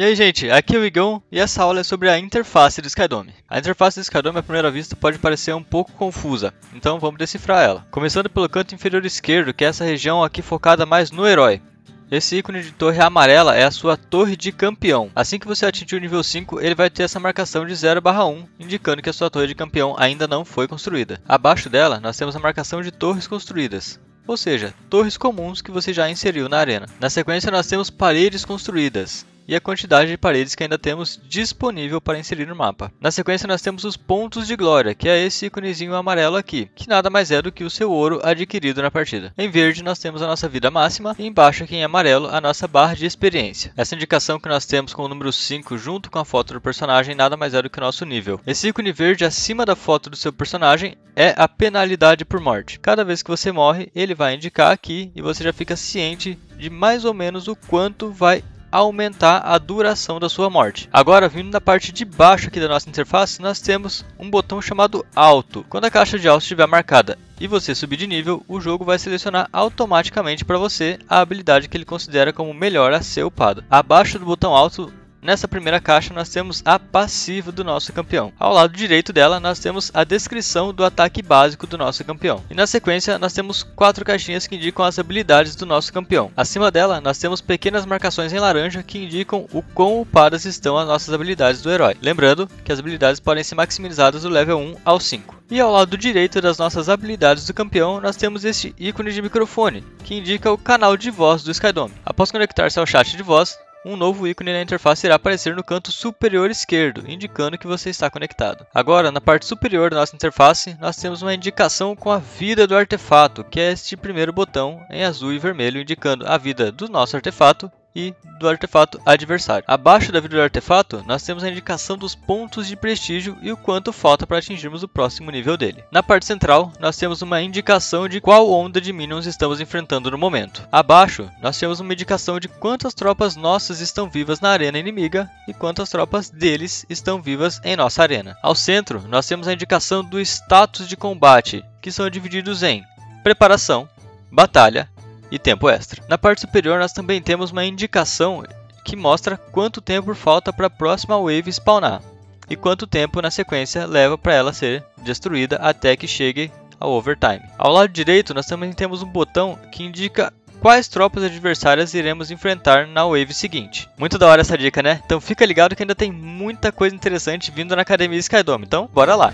E aí gente, aqui é o Igão e essa aula é sobre a interface do Skydome. A interface do Skydome à primeira vista pode parecer um pouco confusa, então vamos decifrar ela. Começando pelo canto inferior esquerdo, que é essa região aqui focada mais no herói. Esse ícone de torre amarela é a sua torre de campeão. Assim que você atingir o nível 5, ele vai ter essa marcação de 0 1, indicando que a sua torre de campeão ainda não foi construída. Abaixo dela, nós temos a marcação de torres construídas ou seja, torres comuns que você já inseriu na arena. Na sequência, nós temos paredes construídas e a quantidade de paredes que ainda temos disponível para inserir no mapa. Na sequência nós temos os pontos de glória, que é esse íconezinho amarelo aqui, que nada mais é do que o seu ouro adquirido na partida. Em verde nós temos a nossa vida máxima e embaixo aqui em amarelo a nossa barra de experiência. Essa indicação que nós temos com o número 5 junto com a foto do personagem nada mais é do que o nosso nível. Esse ícone verde acima da foto do seu personagem é a penalidade por morte. Cada vez que você morre, ele vai indicar aqui e você já fica ciente de mais ou menos o quanto vai aumentar a duração da sua morte. Agora, vindo na parte de baixo aqui da nossa interface, nós temos um botão chamado Alto. Quando a caixa de alto estiver marcada e você subir de nível, o jogo vai selecionar automaticamente para você a habilidade que ele considera como melhor a ser upada. Abaixo do botão alto Nessa primeira caixa nós temos a passiva do nosso campeão. Ao lado direito dela nós temos a descrição do ataque básico do nosso campeão. E na sequência nós temos quatro caixinhas que indicam as habilidades do nosso campeão. Acima dela nós temos pequenas marcações em laranja que indicam o quão upadas estão as nossas habilidades do herói. Lembrando que as habilidades podem ser maximizadas do level 1 ao 5. E ao lado direito das nossas habilidades do campeão, nós temos este ícone de microfone, que indica o canal de voz do Skydome. Após conectar-se ao chat de voz, um novo ícone na interface irá aparecer no canto superior esquerdo, indicando que você está conectado. Agora, na parte superior da nossa interface, nós temos uma indicação com a vida do artefato, que é este primeiro botão em azul e vermelho, indicando a vida do nosso artefato e do artefato adversário. Abaixo da vida do artefato, nós temos a indicação dos pontos de prestígio e o quanto falta para atingirmos o próximo nível dele. Na parte central, nós temos uma indicação de qual onda de minions estamos enfrentando no momento. Abaixo, nós temos uma indicação de quantas tropas nossas estão vivas na arena inimiga e quantas tropas deles estão vivas em nossa arena. Ao centro, nós temos a indicação do status de combate, que são divididos em preparação, batalha e tempo extra. Na parte superior nós também temos uma indicação que mostra quanto tempo falta para a próxima wave spawnar e quanto tempo na sequência leva para ela ser destruída até que chegue ao overtime. Ao lado direito nós também temos um botão que indica quais tropas adversárias iremos enfrentar na wave seguinte. Muito da hora essa dica, né? Então fica ligado que ainda tem muita coisa interessante vindo na Academia Skydome, então bora lá!